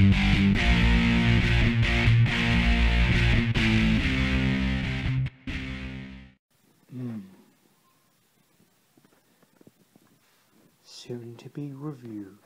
Hmm. Soon to be reviewed.